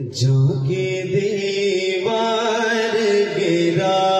जोगे देवार गिरा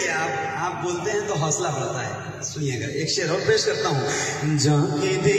कि आप आप बोलते हैं तो हौसला बढ़ता है। सुनिएगा, एक शेर और पेश करता हूँ। जाके दे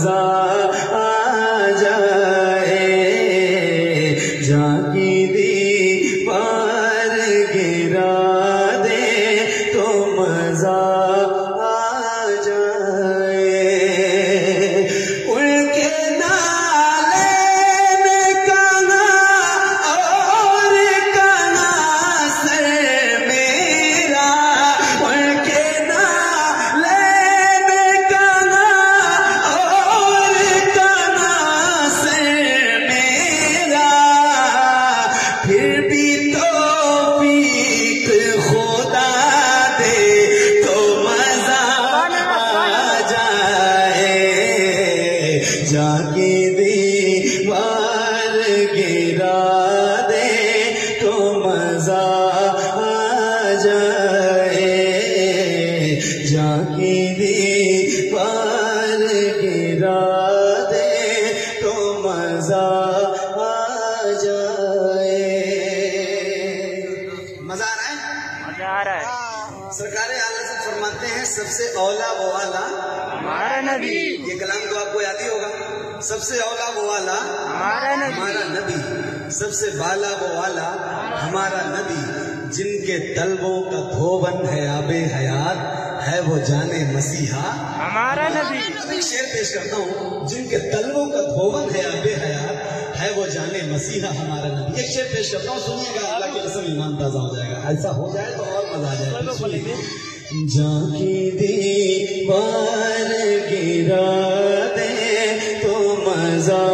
Gaza. जाके दीवार गिरा दे तो मज़ा आ जाए। मज़ा आ रहा है? मज़ा आ रहा है। सरकार आला से फरमाते हैं सबसे औला वो वाला हमारा नबी। ये कलाम तो आपको याद ही होगा। सबसे औला वो वाला हमारा नबी। हमारा नबी। सबसे बाला वो वाला हमारा नबी। जिनके तलबों का धोबन है आबे हयात है वो जाने मसीहा। हमारा नबी। अब एक शेर पेश करता हूँ जिनके तलबों का धोबन है आबे हयात है वो जाने मसीहा हमारा नबी। एक शेर पेश करता हूँ सुनिएगा अल्लाह की कसम ईमान ताज़ा हो जाएगा। ऐसा हो जाए तो और मज़ा आ जाएगा सुनिए जाके दीवार गिरा दे तो मज़ा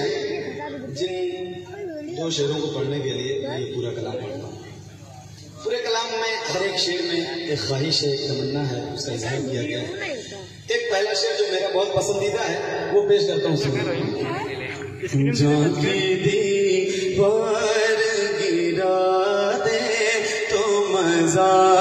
हैं जिन दो शेरों को पढ़ने के लिए मैं पूरा कलाम पढ़ता हूँ। पूरे कलाम में, हर एक शेर में एक ख्वाहिश है एक तमन्ना है, उसका इजहार किया गया है। एक पहला शेर जो मेरा बहुत पसंदीदा है, वो पेश करता हूँ गिरा दे तो मज़ा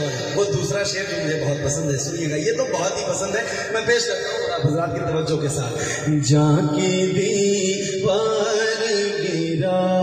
ख्वाहिश और वो दूसरा शेर जो मुझे बहुत पसंद है, सुनिएगा। ये तो बहुत ही पसंद है। मैं पेश करता हूँ आप हजरात की तवज्जो के साथ। जाके दीवार गिरा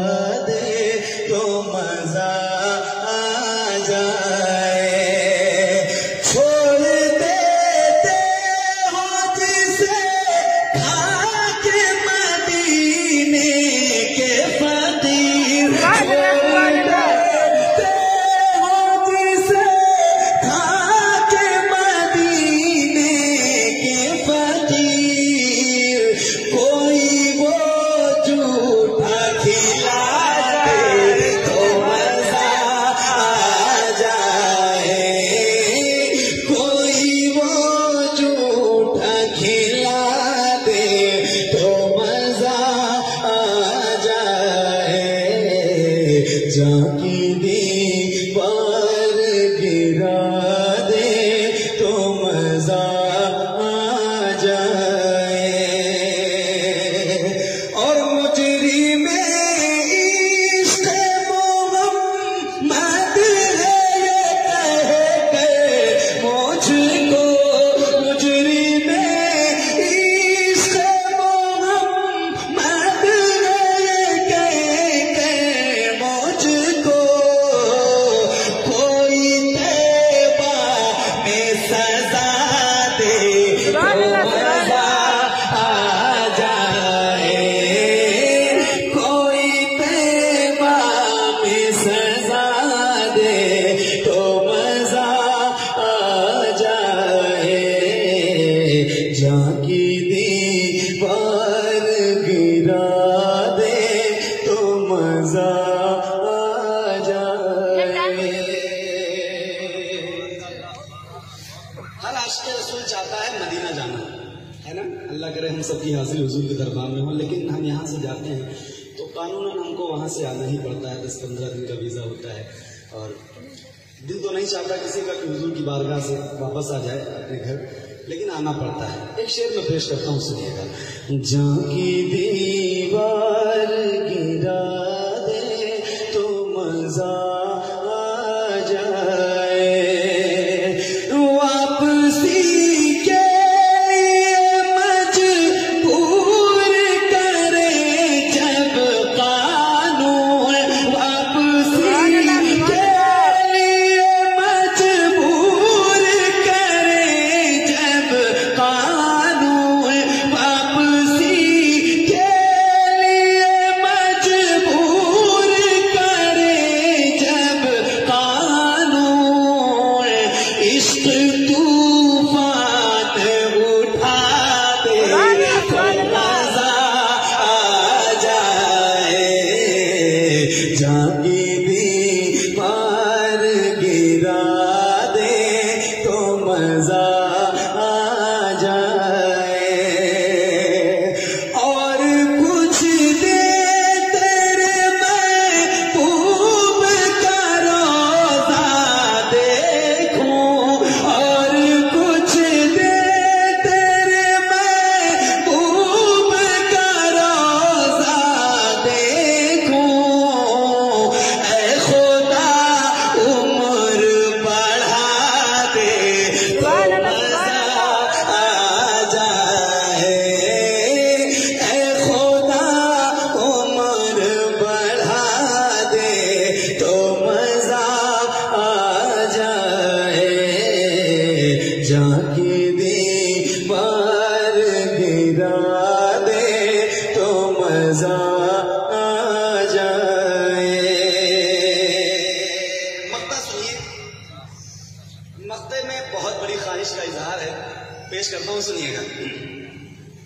sun. अल्लाह करे हम सबकी हासिल हजूर के दरबार में हो, लेकिन हम यहाँ से जाते हैं तो कानून हमको वहाँ से आना ही पड़ता है दस पंद्रह दिन का वीज़ा होता है। और दिल तो नहीं चाहता किसी का कि हजूर की बारगाह से वापस आ जाए अपने घर, लेकिन आना पड़ता है। एक शेर में पेश करता हूँ, सुनिएगा। जाकी दीवार गिरा दे तो मज़ा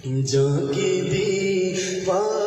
जाके दीपा